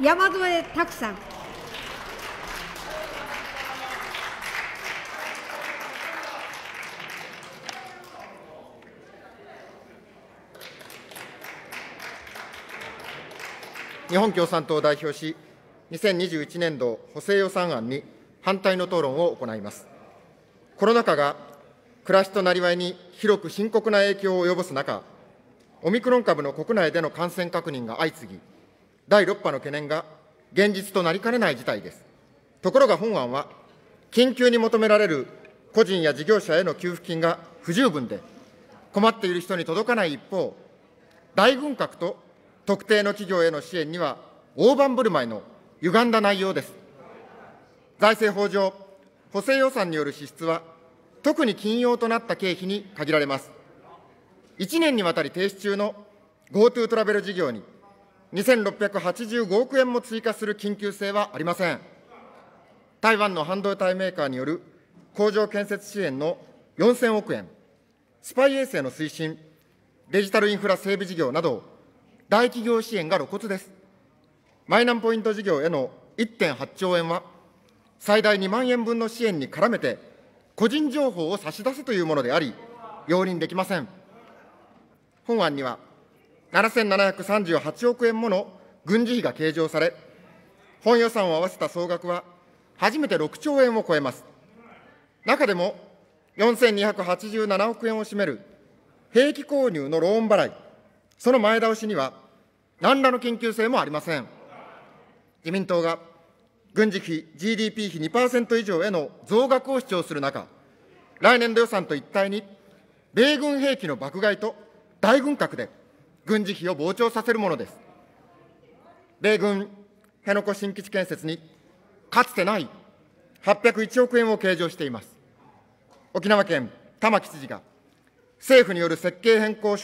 山添拓さん。日本共産党を代表し、2021年度補正予算案に反対の討論を行います。コロナ禍が暮らしとなりわいに広く深刻な影響を及ぼす中、オミクロン株の国内での感染確認が相次ぎ、第6波の懸念が現実となりかねない事態です。ところが本案は、緊急に求められる個人や事業者への給付金が不十分で、困っている人に届かない一方、大軍拡と特定の企業への支援には大盤振る舞いの歪んだ内容です。財政法上、補正予算による支出は、特に緊要となった経費に限られます。1年にわたり停止中の GoTo トラベル事業に2685億円も追加する緊急性はありません。台湾の半導体メーカーによる工場建設支援の4000億円、スパイ衛星の推進、デジタルインフラ整備事業など、大企業支援が露骨です。マイナンポイント事業への1.8兆円は、最大2万円分の支援に絡めて、個人情報を差し出すというものであり、容認できません。本案には、7738億円もの軍事費が計上され、本予算を合わせた総額は初めて6兆円を超えます。中でも4287億円を占める兵器購入のローン払い、その前倒しには何らの緊急性もありません。自民党が軍事費 GDP 比2%以上への増額を主張する中、来年度予算と一体に、米軍兵器の爆買いと大軍拡で軍事費を膨張させるものです。米軍辺野古新基地建設にかつてない801億円を計上しています。沖縄県玉城知事が政府による設計変更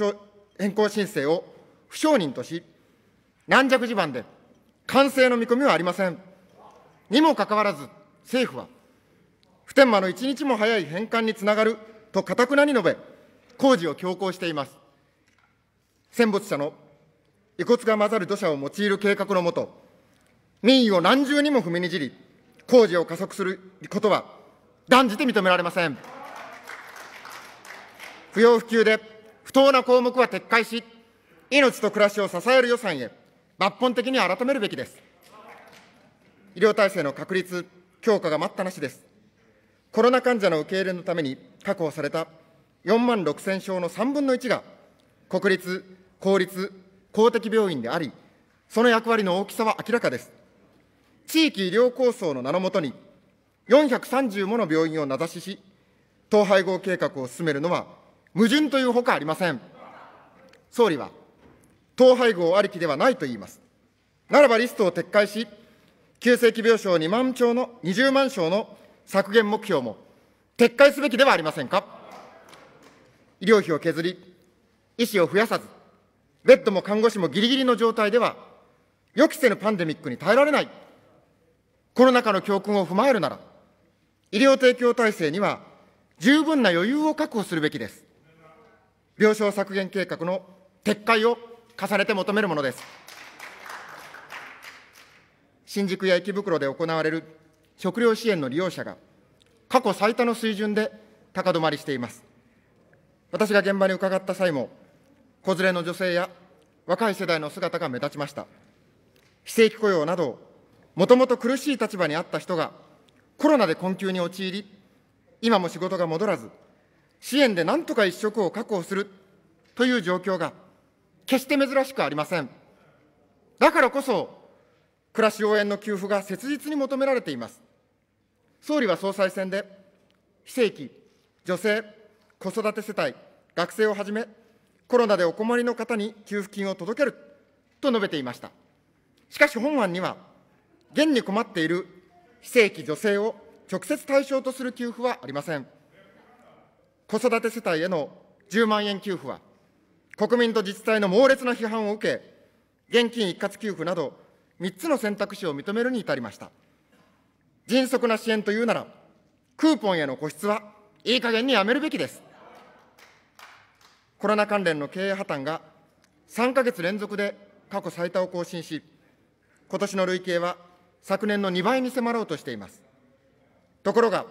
変更申請を不承認とし、軟弱地盤で完成の見込みはありません。にもかかわらず、政府は、普天間の一日も早い返還につながるとかたくなに述べ、工事を強行しています。戦没者の遺骨が混ざる土砂を用いる計画のもと、民意を何重にも踏みにじり、工事を加速することは断じて認められません。不要不急で不当な項目は撤回し、命と暮らしを支える予算へ抜本的に改めるべきです。医療体制の確立、強化が待ったなしです。コロナ患者の受け入れのために確保された4万6000床の3分の1が、国立、公立、公的病院であり、その役割の大きさは明らかです。地域医療構想の名のもとに、430もの病院を名指しし、統廃合計画を進めるのは矛盾というほかありません。総理は、統廃合ありきではないと言います。ならばリストを撤回し、急性期病床2万床の、20万床の削減目標も撤回すべきではありませんか。医療費を削り、医師を増やさず、ベッドも看護師もギリギリの状態では、予期せぬパンデミックに耐えられない。コロナ禍の教訓を踏まえるなら、医療提供体制には十分な余裕を確保するべきです。病床削減計画の撤回を重ねて求めるものです。新宿や池袋で行われる食料支援の利用者が過去最多の水準で高止まりしています。私が現場に伺った際も、子連れの女性や若い世代の姿が目立ちました。非正規雇用など、もともと苦しい立場にあった人がコロナで困窮に陥り、今も仕事が戻らず、支援で何とか一食を確保するという状況が決して珍しくありません。だからこそ、暮らし応援の給付が切実に求められています。総理は総裁選で、非正規、女性、子育て世帯、学生をはじめ、コロナでお困りの方に給付金を届けると述べていました。しかし本案には、現に困っている非正規女性を直接対象とする給付はありません。子育て世帯への10万円給付は、国民と自治体の猛烈な批判を受け、現金一括給付など、3つの選択肢を認めるに至りました。迅速な支援というなら、クーポンへの固執はいい加減にやめるべきです。コロナ関連の経営破綻が3ヶ月連続で過去最多を更新し、今年の累計は昨年の2倍に迫ろうとしています。ところが、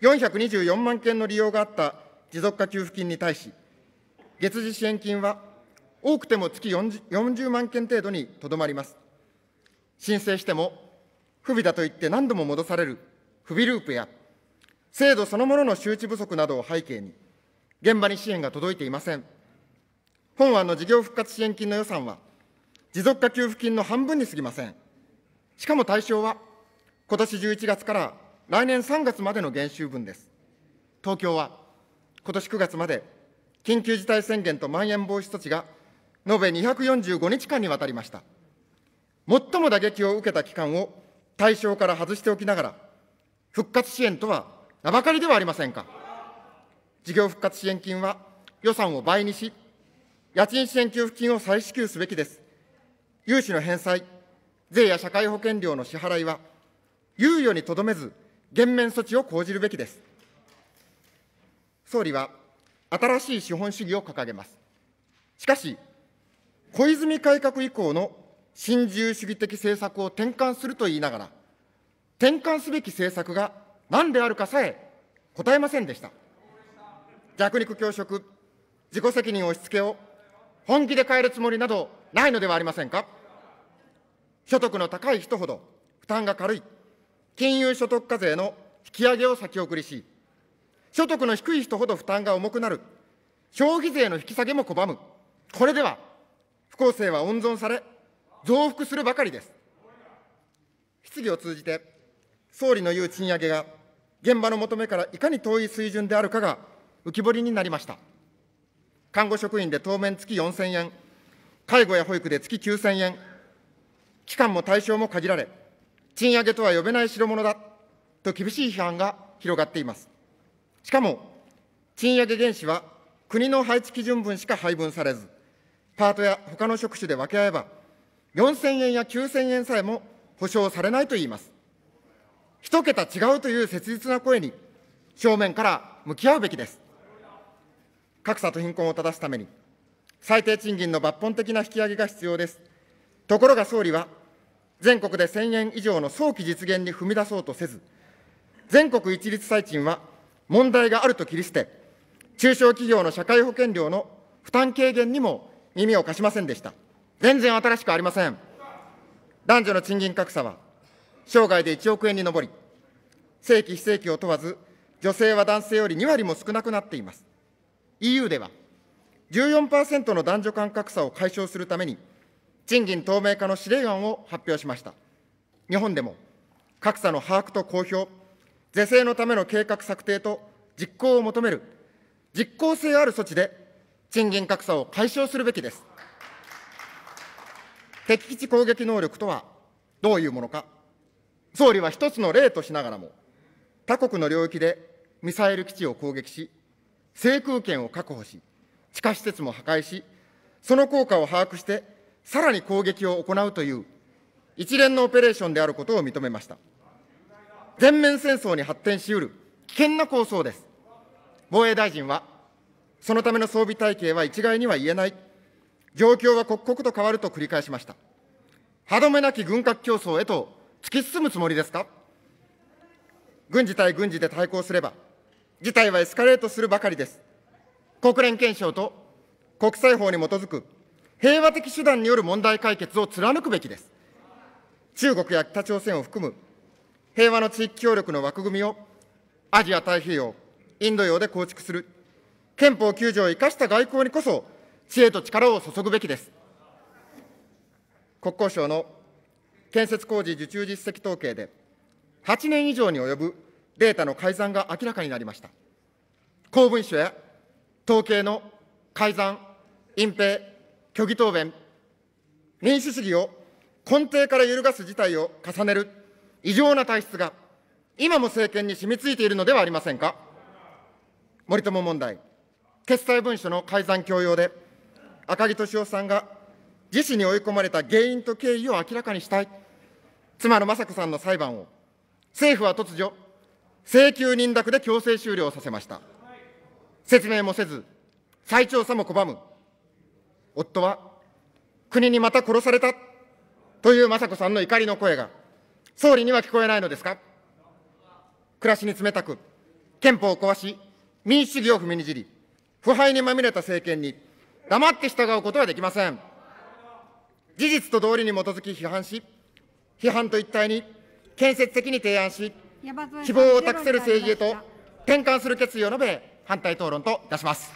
424万件の利用があった持続化給付金に対し、月次支援金は多くても月 40, 40万件程度にとどまります。申請しても不備だと言って何度も戻される不備ループや、制度そのものの周知不足などを背景に、現場に支援が届いていません。本案の事業復活支援金の予算は、持続化給付金の半分に過ぎません。しかも対象は、今年11月から来年3月までの減収分です。東京は、今年9月まで、緊急事態宣言とまん延防止措置が延べ245日間にわたりました。最も打撃を受けた期間を対象から外しておきながら、復活支援とは名ばかりではありませんか。事業復活支援金は予算を倍にし、家賃支援給付金を再支給すべきです。融資の返済、税や社会保険料の支払いは、猶予にとどめず、減免措置を講じるべきです。総理は、新しい資本主義を掲げます。しかし、小泉改革以降の新自由主義的政策を転換すると言いながら、転換すべき政策が何であるかさえ答えませんでした。弱肉強食、自己責任押し付けを本気で変えるつもりなどないのではありませんか？所得の高い人ほど負担が軽い金融所得課税の引き上げを先送りし、所得の低い人ほど負担が重くなる消費税の引き下げも拒む。これでは不公正は温存され、増幅するばかりです。質疑を通じて、総理の言う賃上げが現場の求めからいかに遠い水準であるかが浮き彫りになりました。看護職員で当面月4000円、介護や保育で月9000円、期間も対象も限られ、賃上げとは呼べない代物だと厳しい批判が広がっています。しかも、賃上げ原資は国の配置基準分しか配分されず、パートや他の職種で分け合えば、4000円や9000円さえも保証されないといいます。一桁違うという切実な声に、正面から向き合うべきです。格差と貧困を正すために、最低賃金の抜本的な引き上げが必要です。ところが総理は、全国で1000円以上の早期実現に踏み出そうとせず、全国一律最賃は問題があると切り捨て、中小企業の社会保険料の負担軽減にも耳を貸しませんでした。全然新しくありません。男女の賃金格差は、生涯で1億円に上り、正規非正規を問わず、女性は男性より2割も少なくなっています。EU では、14%の男女間格差を解消するために、賃金透明化の指令案を発表しました。日本でも、格差の把握と公表、是正のための計画策定と実行を求める、実効性ある措置で、賃金格差を解消するべきです。敵基地攻撃能力とはどういうものか。総理は一つの例としながらも、他国の領域でミサイル基地を攻撃し、制空権を確保し、地下施設も破壊し、その効果を把握して、さらに攻撃を行うという一連のオペレーションであることを認めました。全面戦争に発展しうる危険な構想です。防衛大臣は、そのための装備体系は一概には言えない。状況は刻々と変わると繰り返しました。歯止めなき軍拡競争へと突き進むつもりですか？軍事対軍事で対抗すれば、事態はエスカレートするばかりです。国連憲章と国際法に基づく平和的手段による問題解決を貫くべきです。中国や北朝鮮を含む平和の地域協力の枠組みをアジア太平洋、インド洋で構築する憲法9条を生かした外交にこそ知恵と力を注ぐべきです。国交省の建設工事受注実績統計で、8年以上に及ぶデータの改ざんが明らかになりました。公文書や統計の改ざん、隠蔽、虚偽答弁、民主主義を根底から揺るがす事態を重ねる異常な体質が、今も政権に染みついているのではありませんか。森友問題、決裁文書の改ざん強要で、赤木俊夫さんが自死に追い込まれた原因と経緯を明らかにしたい。妻の雅子さんの裁判を、政府は突如、請求認諾で強制終了させました。説明もせず、再調査も拒む。夫は、国にまた殺された、という雅子さんの怒りの声が、総理には聞こえないのですか？暮らしに冷たく、憲法を壊し、民主主義を踏みにじり、腐敗にまみれた政権に黙って従うことはできません。事実と道理に基づき批判し、批判と一体に建設的に提案し、希望を託せる政治へと転換する決意を述べ、反対討論といたします。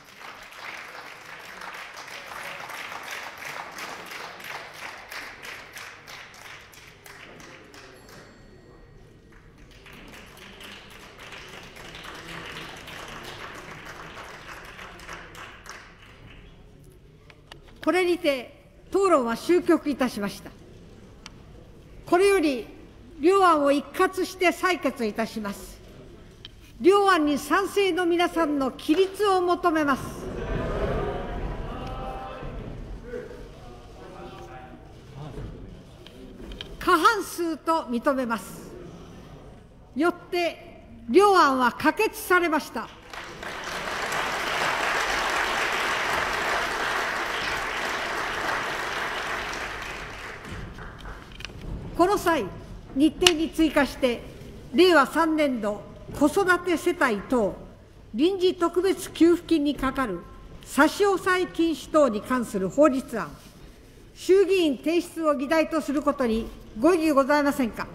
これにて討論は終局いたしました。これより両案を一括して採決いたします。両案に賛成の皆さんの起立を求めます。過半数と認めます。よって両案は可決されました。この際、日程に追加して、令和3年度子育て世帯等臨時特別給付金にかかる差し押さえ禁止等に関する法律案、衆議院提出を議題とすることにご異議ございませんか。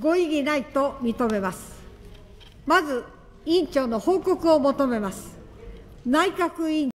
ご異議ないと認めます。まず、委員長の報告を求めます。内閣委員